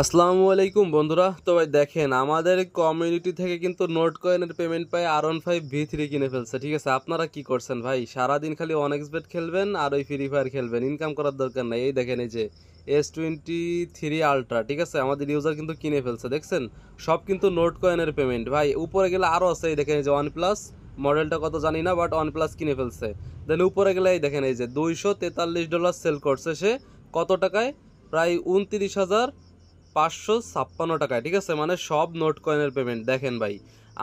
আসসালামু আলাইকুম বন্ধুরা। তো ভাই দেখেন, আমাদের কমিউনিটি থেকে কিন্তু নোট কয়েনের পেমেন্ট পায় আর ওয়ান ফাইভ ভি থ্রি কিনে ফেলছে, ঠিক আছে? আপনারা কি করছেন ভাই? সারাদিন খালি অনেক্স বেট খেলবেন আর ওই ফ্রি ফায়ার খেলবেন ইনকাম করার দরকার নাই। এই দেখেন, এই যে এস টোয়েন্টি থ্রি আলট্রা ঠিক আছে? আমাদের ইউজার কিন্তু কিনে ফেলছে, দেখছেন? সব কিন্তু নোট কয়েনের পেমেন্ট ভাই, উপরে গেলে আরও আছে, এই দেখেন, এই যে ওয়ান প্লাস মডেলটা কত জানি না বাট ওয়ান প্লাস কিনে ফেলছে। দেন উপরে গেলে এই দেখেন, এই যে দুইশো তেতাল্লিশ ডলার সেল করছে সে। কত টাকায়? প্রায় উনত্রিশ হাজার পাঁচশো ছাপ্পান্ন টাকায়, ঠিক আছে? মানে সব নোট কয়েনের পেমেন্ট দেখেন ভাই,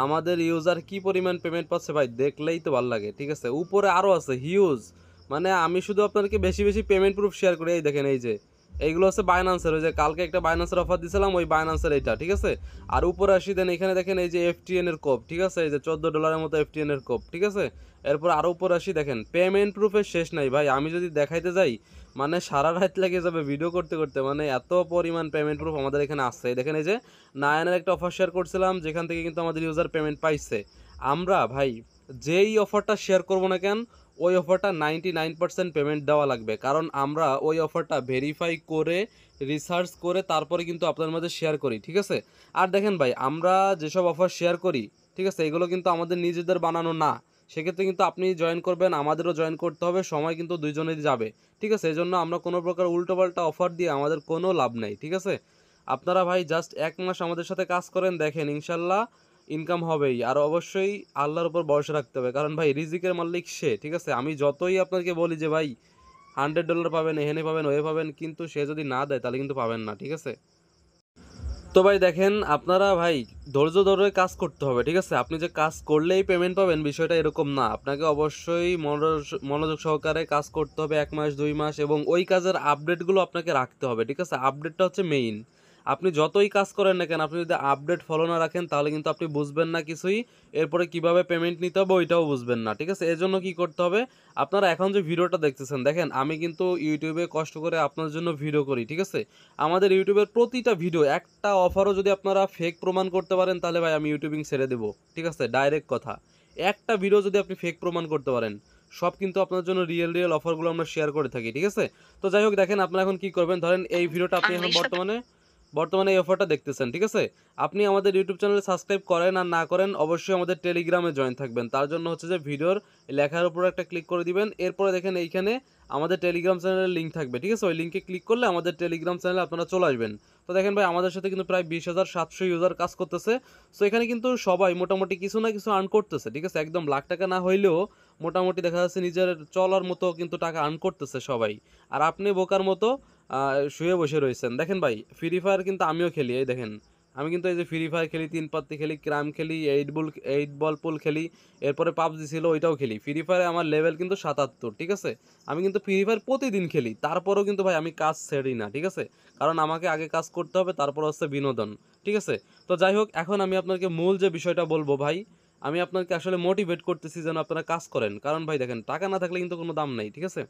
আমাদের ইউজার কি পরিমাণ পেমেন্ট পাচ্ছে ভাই? দেখলেই তো ভালো লাগে, ঠিক আছে? উপরে আরও আছে হিউজ মানে আমি শুধু আপনাদেরকে বেশি বেশি পেমেন্ট প্রুফ শেয়ার করি। এই দেখেন, এই যে, এইগুলো হচ্ছে বাইনান্সের ওই যে কালকে একটা বাইনান্সের অফার দিয়েছিলাম ওই বাইনান্সের এইটা, ঠিক আছে? আর উপরে আসি, দেন এখানে দেখেন, এই যে এফটিএন এর কোপ, ঠিক আছে? এই যে চোদ্দ ডলারের মতো এফটিএন এর কোপ, ঠিক আছে? এরপর আরও উপরে আসি, দেখেন পেমেন্ট প্রুফের শেষ নাই ভাই। আমি যদি দেখাইতে যাই মানে সারা রাত লেগে যাবে ভিডিও করতে করতে। মানে এত পরিমাণ পেমেন্ট প্রুফ আমাদের এখানে আসছে। দেখেন এই যে নায়নের একটা অফার শেয়ার করছিলাম, যেখান থেকে কিন্তু আমাদের ইউজার পেমেন্ট পাইছে। আমরা ভাই, যেই অফারটা শেয়ার করব না কেন, ওই অফারটা নাইনটি নাইন পার্সেন্ট পেমেন্ট দেওয়া লাগবে। কারণ আমরা ওই অফারটা ভেরিফাই করে রিসার্চ করে, তারপরে কিন্তু আপনাদের মধ্যে শেয়ার করি, ঠিক আছে? আর দেখেন ভাই, আমরা যেসব অফার শেয়ার করি, ঠিক আছে, এগুলো কিন্তু আমাদের নিজেদের বানানো না। সেক্ষেত্রে কিন্তু আপনি জয়েন করবেন, আমাদেরও জয়েন করতে হবে, সময় কিন্তু দুইজনেরই যাবে। ঠিক আছে? এই জন্য আমরা কোনো প্রকার উল্টোপাল্টা অফার দিয়ে আমাদের কোনো লাভ নেই, ঠিক আছে? আপনারা ভাই জাস্ট এক মাস আমাদের সাথে কাজ করেন, দেখেন ইনশাল্লাহ ইনকাম হবেই। আর অবশ্যই আল্লাহর উপর ভরসা রাখতে হবে, কারণ ভাই রিজিকের মালিক সে, ঠিক আছে? আমি যতই আপনাকে বলি যে, ভাই হান্ড্রেড ডলার পাবেন, এখানে পাবেন, ওয়ে পাবেন, কিন্তু সে যদি না দেয়, তাহলে কিন্তু পাবেন না, ঠিক আছে? তো ভাই দেখেন, আপনারা ভাই ধৈর্য ধরে কাজ করতে হবে, ঠিক আছে? আপনি যে কাজ করলেই পেমেন্ট পাবেন, বিষয়টা এরকম না। আপনাকে অবশ্যই মনোযোগ সহকারে কাজ করতে হবে, এক মাস, দুই মাস, এবং ওই কাজের আপডেটগুলো আপনাকে রাখতে হবে, ঠিক আছে? আপডেটটা হচ্ছে মেইন আপনি যতই কাজ করেন না কেন আপনি যদি আপডেট ফলো না রাখেন তাহলে কিন্তু আপনি বুঝবেন না কিছুই। এরপরে কীভাবে পেমেন্ট নিতে হবে ওইটাও বুঝবেন না ঠিক আছে? এজন্য কি করতে হবে আপনারা এখন যে ভিডিওটা দেখতেছেন দেখেন আমি কিন্তু ইউটিউবে কষ্ট করে আপনার জন্য ভিডিও করি ঠিক আছে? আমাদের ইউটিউবের প্রতিটা ভিডিও একটা অফারও যদি আপনারা ফেক প্রমাণ করতে পারেন তাহলে ভাই আমি ইউটিউবিং ছেড়ে দেবো ঠিক আছে? ডাইরেক্ট কথা। একটা ভিডিও যদি আপনি ফেক প্রমাণ করতে পারেন সব কিন্তু আপনার জন্য রিয়েল রিয়েল অফারগুলো আমরা শেয়ার করে থাকি ঠিক আছে? তো যাই হোক দেখেন আপনারা এখন কি করবেন ধরেন এই ভিডিওটা আপনি এখন বর্তমানে বর্তমানে এই অফারটা দেখতেছেন, ঠিক আছে? আপনি আমাদের ইউটিউব চ্যানেলে সাবস্ক্রাইব করেন আর না করেন, অবশ্যই আমাদের টেলিগ্রামে জয়েন থাকবেন। তার জন্য হচ্ছে যে ভিডিওর লেখার উপর একটা ক্লিক করে দিবেন। এরপরে দেখেন এইখানে আমাদের টেলিগ্রাম চ্যানেলের লিঙ্ক থাকবে, ঠিক আছে? ওই লিঙ্কে ক্লিক করলে আমাদের টেলিগ্রাম চ্যানেলে আপনারা চলে আসবেন। তো দেখেন ভাই, আমাদের সাথে কিন্তু প্রায় বিশ হাজার সাতশো ইউজার কাজ করতেছে। সো এখানে কিন্তু সবাই মোটামুটি কিছু না কিছু আর্ন করতেছে, ঠিক আছে? একদম লাখ টাকা না হইলেও মোটামুটি দেখা যাচ্ছে নিজের চলার মতো কিন্তু টাকা আর্ন করতেছে সবাই। আর আপনি বোকার মতো শুয়ে বসে রয়েছেন। দেখেন ভাই ফ্রি ফায়ার কিন্তু আমিও খেলি, এই দেখেন। আমি কিন্তু এই যে ফ্রি ফায়ার খেলি, তিন পাত্তি খেলি ক্রাম খেলি এইট বল এইট বল পুল খেলি, এরপরে পাবজি ছিল, ওইটাও খেলি। ফ্রি ফায়ারে আমার লেভেল কিন্তু সাতাত্তর, ঠিক আছে? আমি কিন্তু ফ্রি ফায়ার প্রতিদিন খেলি, তারপরেও কিন্তু ভাই আমি কাজ ছেড়ি না, ঠিক আছে? কারণ আমাকে আগে কাজ করতে হবে, তারপর হচ্ছে বিনোদন, ঠিক আছে? তো যাই হোক, এখন আমি আপনাকে মূল যে বিষয়টা বলব ভাই, আমি আপনাকে আসলে মোটিভেট করতেছি যেন আপনারা কাজ করেন। কারণ ভাই দেখেন, টাকা না থাকলে কিন্তু কোনো দাম নেই, ঠিক আছে?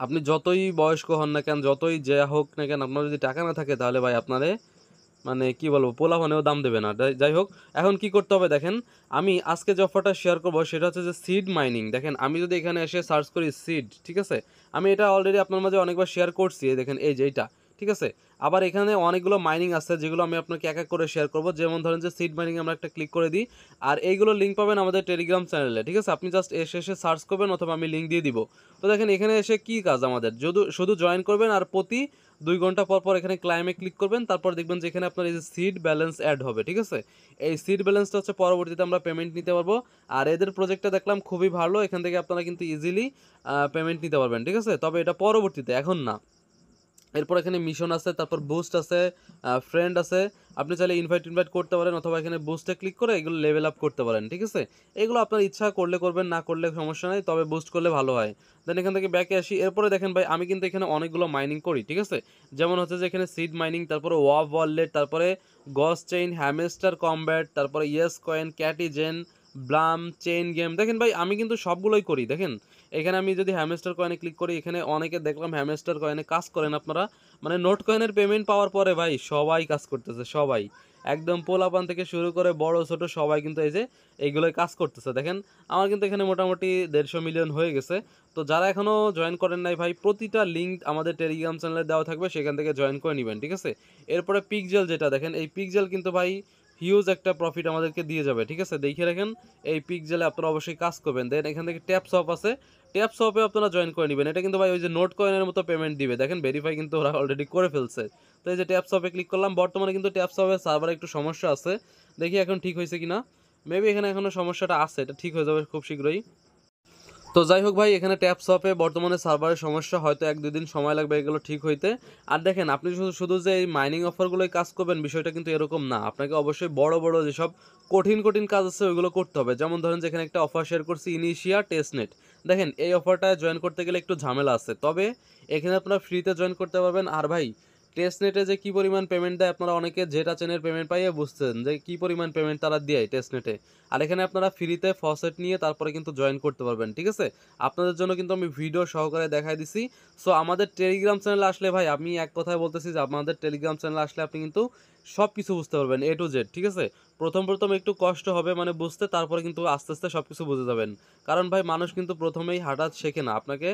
আপনি যতই বয়স্ক হন না কেন, যতই যে হোক না কেন, আপনার যদি টাকা না থাকে, তাহলে ভাই আপনারে মানে কি বলব, পোলাপানেও দাম দেবে না। যাই- হোক, এখন কি করতে হবে দেখেন, আমি আজকে যে অফারটা শেয়ার করব সেটা হচ্ছে যে সিড মাইনিং দেখেন, আমি যদি এখানে এসে সার্চ করি সিড ঠিক আছে? আমি এটা অলরেডি আপনার মাঝে অনেকবার শেয়ার করছি দেখেন, এই যে এইটা, ঠিক আছে? আবার এখানে অনেকগুলো মাইনিং আছে যেগুলো আমি আপনাকে এক এক করে শেয়ার করব। যেমন ধরেন যে সিড মাইনিং আমরা একটা ক্লিক করে দিই, আর এইগুলো লিঙ্ক পাবেন আমাদের টেলিগ্রাম চ্যানেলে ঠিক আছে? আপনি জাস্ট এসে এসে সার্চ করবেন অথবা আমি লিঙ্ক দিয়ে দিব। তো দেখেন, এখানে এসে কি কাজ আমাদের? শুধু জয়েন করবেন আর প্রতি দুই ঘণ্টা পর পর এখানে ক্লাইমে ক্লিক করবেন, তারপর দেখবেন যে এখানে আপনার এই যে সিট ব্যালেন্স অ্যাড হবে, ঠিক আছে? এই সিট ব্যালেন্সটা হচ্ছে পরবর্তীতে আমরা পেমেন্ট নিতে পারব। আর এদের প্রজেক্টটা দেখলাম খুবই ভালো, এখান থেকে আপনারা কিন্তু ইজিলি পেমেন্ট নিতে পারবেন, ঠিক আছে? তবে এটা পরবর্তীতে, এখন না। এরপর এখানে মিশন আছে, তারপর বুস্ট আছে ফ্রেন্ড আছে। আপনি চাইলে ইনভাইট ইনভাইট করতে পারেন অথবা এখানে বুস্টে ক্লিক করে এগুলো লেভেল আপ করতে পারেন, ঠিক আছে? এগুলো আপনার ইচ্ছা করলে করবেন, না করলে সমস্যা নেই, তবে বুস্ট করলে ভালো হয়। দেন এখান থেকে ব্যাকে আসি, এরপরে দেখেন ভাই, আমি কিন্তু এখানে অনেকগুলো মাইনিং করি, ঠিক আছে? যেমন হচ্ছে যে এখানে সিড মাইনিং তারপরে ওয়াভ ওয়ালেট তারপরে গস চেইন হ্যামেস্টার কমব্যাট তারপরে yes coin Catizen Blum, chain game. দেখেন ভাই, আমি কিন্তু সবগুলোই করি, দেখেন। এখানে আমি যদি হ্যামেস্টার কয়েনে ক্লিক করি, এখানে অনেকে দেখলাম হ্যামেস্টার কয়েনে কাজ করেন আপনারা। মানে নোট কয়েনের পেমেন্ট পাওয়ার পরে ভাই, সবাই কাজ করতেছে, সবাই। একদম পোলাপান থেকে শুরু করে বড়, ছোট সবাই কিন্তু এই যে এইগুলোই কাজ করতেছে। দেখেন, আমার কিন্তু এখানে মোটামুটি দেড়শো মিলিয়ন হয়ে গেছে। তো যারা এখনও জয়েন করেন নাই ভাই, প্রতিটা লিঙ্ক আমাদের টেলিগ্রাম চ্যানেলে দেওয়া থাকবে, সেখান থেকে জয়েন করে নেবেন, ঠিক আছে? এরপরে পিকজেল যেটা, দেখেন, এই পিকজেল কিন্তু ভাই হিউজ একটা প্রফিট আমাদেরকে দিয়ে যাবে, ঠিক আছে? দেখে রাখেন, এই পিক জেলে আপনারা অবশ্যই কাজ করবেন। দেন এখান থেকে ট্যাপ শপ আছে। ট্যাপ শপে আপনারা জয়েন করে নেবেন। এটা কিন্তু ভাই ওই যে নোট কয়েনের মতো পেমেন্ট দিবে। দেখেন ভেরিফাই কিন্তু ওরা অলরেডি করে ফেলছে। তো এই যে ট্যাপ শপে ক্লিক করলাম, বর্তমানে কিন্তু ট্যাপ শপে সার্ভারে একটু সমস্যা আছে। দেখি এখন ঠিক হয়েছে কিনা। মেবি এখানে এখনও সমস্যাটা আছে। এটা ঠিক হয়ে যাবে খুব শীঘ্রই। তো যাই হোক ভাই, এখানে ট্যাপ শপে বর্তমানে সার্ভারের সমস্যা, হয়তো এক দুই দিন সময় লাগবে এগুলো ঠিক হইতে। আর দেখেন, আপনি শুধু শুধু যে এই মাইনিং অফারগুলোই কাজ করবেন, বিষয়টা কিন্তু এরকম না। আপনাকে অবশ্যই বড় বড় যেসব কঠিন কঠিন কাজ আছে, ওইগুলো করতে হবে। যেমন ধরেন যে এখানে একটা অফার শেয়ার করছি ইনিশিয়া টেস্টনেট দেখেন, এই অফারটা জয়েন করতে গেলে একটু ঝামেলা আছে। তবে এখানে আপনারা ফ্রিতে জয়েন করতে পারবেন। আর ভাই টেস্টনেটে যে কী পরিমাণ পেমেন্ট দেয়, আপনারা অনেকে যেটা চেনের পেমেন্ট পাইয়ে বুঝছেন যে কী পরিমাণ পেমেন্ট তারা দেয় টেস্টনেটে আর এখানে আপনারা ফ্রিতে ফসেট নিয়ে তারপরে কিন্তু জয়েন করতে পারবেন, ঠিক আছে? আপনাদের জন্য কিন্তু আমি ভিডিও সহকারে দেখাই দিছি। সো আমাদের টেলিগ্রাম চ্যানেলে আসলে ভাই, আমি এক কথায় বলতেছি যে আমাদের টেলিগ্রাম চ্যানেলে আসলে আপনি কিন্তু সব কিছু বুঝতে পারবেন এ টু জেড ঠিক আছে? প্রথম প্রথম একটু কষ্ট হবে মানে বুঝতে তারপরে কিন্তু আস্তে আস্তে সব কিছু বুঝে যাবেন। কারণ ভাই, মানুষ কিন্তু প্রথমেই হাঁটা শেখে না। আপনাকে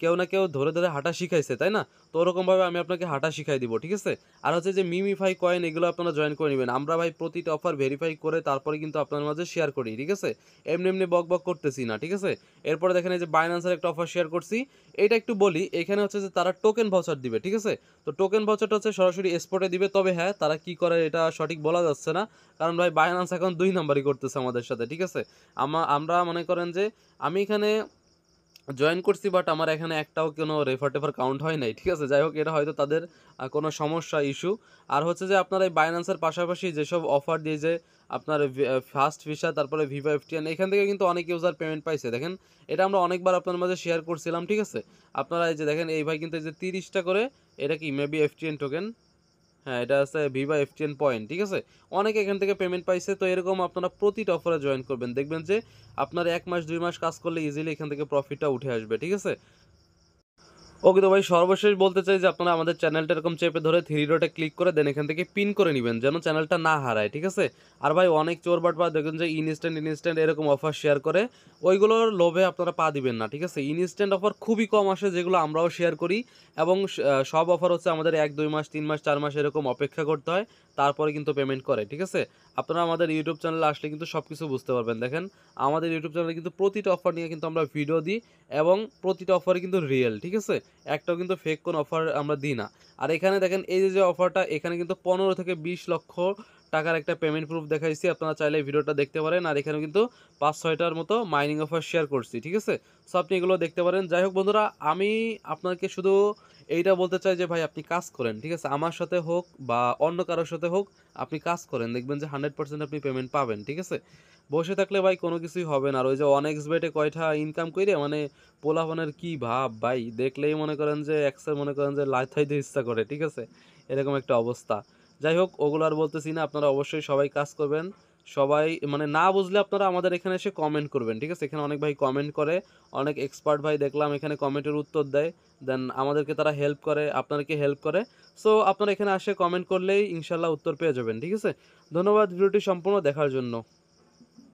কেউ না কেউ ধরে ধরে হাঁটা শিখাইছে, তাই না? তো ওরকমভাবে আমি আপনাকে হাঁটা শিখাই দিব, ঠিক আছে? আর হচ্ছে যে মিমিফাই কয়েন এগুলো আপনারা জয়েন করে নেবেন। আমরা ভাই প্রতিটা অফার ভেরিফাই করে তারপরে কিন্তু আপনার মাঝে শেয়ার করি, ঠিক আছে? এমনি এমনি বক বক করতেছি না, ঠিক আছে? এরপরে দেখেন এই যে বাইন্যান্সের একটা অফার শেয়ার করছি। এটা একটু বলি, এখানে হচ্ছে যে তারা টোকেন ভাউচার দিবে, ঠিক আছে? তো টোকেন ভাউচারটা হচ্ছে সরাসরি এক্সপোর্টে দিবে, তবে হ্যাঁ তারা কি করে এটা সঠিক বলা যাচ্ছে না। কারণ ভাই বাইন্যান্স এখন দুই নাম্বারই করতেছে আমাদের সাথে, ঠিক আছে? আমা, আমরা মনে করেন যে আমি এখানে জয়েন করছি বাট আমার এখানে একটাও কোনো রেফার টেফার কাউন্ট হয় নাই, ঠিক আছে? যাই হোক, এটা হয়তো তাদের কোনো সমস্যা ইস্যু আর হচ্ছে যে আপনার এই বাইন্যান্সের পাশাপাশি যেসব অফার দিয়ে যে আপনার ফার্স্ট ভিসা তারপরে ভিভা এফটিএন এখান থেকে কিন্তু অনেক ইউজার পেমেন্ট পাইছে। দেখেন, এটা আমরা অনেকবার আপনার মাঝে শেয়ার করছিলাম, ঠিক আছে? আপনারা এই যে দেখেন, এই ভাই কিন্তু এই যে তিরিশটা করে, এটা কি? মেবি এফটিএন টোকেন হ্যাঁ এটা আছে ভিভা এফটিএন পয়েন্ট ঠিক আছে? অনেকে এখান থেকে পেমেন্ট পাইছে, তো এরকম আপনারা প্রতিটা অফারে জয়েন করবেন। দেখবেন যে আপনার এক মাস, দুই মাস কাজ করলে ইজিলি এখান থেকে প্রফিটটা উঠে আসবে, ঠিক আছে? ওকে তো ভাই সর্বশেষ বলতে চাই যে আপনারা আমাদের চ্যানেলটা এরকম চেপে ধরে থ্রি ডটে ক্লিক করে দেন, এখান থেকে পিন করে নেবেন যেন চ্যানেলটা না হারায়, ঠিক আছে? আর ভাই অনেক চোর বাটপা দেখবেন যে ইনস্ট্যান্ট ইনস্ট্যান্ট এরকম অফার শেয়ার করে, ওইগুলোর লোভে আপনারা পা দিবেন না, ঠিক আছে? ইনস্ট্যান্ট অফার খুবই কম আসে যেগুলো আমরাও শেয়ার করি এবং সব অফার হচ্ছে আমাদের এক, দুই মাস, তিন মাস, চার মাস এরকম অপেক্ষা করতে হয়, তারপরে কিন্তু পেমেন্ট করে, ঠিক আছে? আপনারা আমাদের ইউটিউব চ্যানেলে আসলে কিন্তু সব কিছু বুঝতে পারবেন, দেখেন? আমাদের ইউটিউব চ্যানেলে কিন্তু প্রতিটা অফার নিয়ে কিন্তু আমরা ভিডিও দিই এবং প্রতিটা অফারে কিন্তু রিয়েল ঠিক আছে? একটাও কিন্তু ফেক কোনো অফার আমরা দিই না। আর এখানে দেখেন এই যে অফারটা এখানে কিন্তু পনেরো থেকে বিশ লক্ষ টাকার একটা পেমেন্ট প্রুফ দেখাইছি, আপনারা চাইলে ভিডিওটা দেখতে পারেন। আর এখানে কিন্তু পাঁচ, ছয়টার মতো মাইনিং অফার শেয়ার করছি, ঠিক আছে? সো আপনি এগুলো দেখতে পারেন। যাই হোক বন্ধুরা, আমি আপনাকে শুধু এইটা বলতে চাই যে, ভাই, আপনি কাজ করেন, ঠিক আছে? আমার সাথে হোক বা অন্য কারোর সাথে হোক, আপনি কাজ করেন, দেখবেন যে হান্ড্রেড পার্সেন্ট আপনি পেমেন্ট পাবেন, ঠিক আছে? বসে থাকলে ভাই কোনো কিছুই হবে না। আর ওই যে অনেক্স বেটে কয়টা ইনকাম করে মানে পোলাপানের কি ভাব ভাই? দেখলেই মনে করেন যে একসাথে মনে করেন যে লাইথাইতে ইচ্ছা করে, ঠিক আছে? এরকম একটা অবস্থা। যাই হোক, ওগুলো আর বলতেছি না, আপনারা অবশ্যই সবাই কাজ করবেন। সবাই মানে না বুঝলে আপনারা আমাদের এখানে এসে কমেন্ট করবেন, ঠিক আছে? এখানে অনেক ভাই কমেন্ট করে, অনেক এক্সপার্ট ভাই দেখলাম, এখানে কমেন্টের উত্তর দেয়। দেন আমাদেরকে তারা হেল্প করে, আপনাদেরকে হেল্প করে। সো আপনারা এখানে আসে কমেন্ট করলেই ইনশাল্লাহ উত্তর পেয়ে যাবেন, ঠিক আছে? ধন্যবাদ, ভিডিওটি সম্পূর্ণ দেখার জন্য।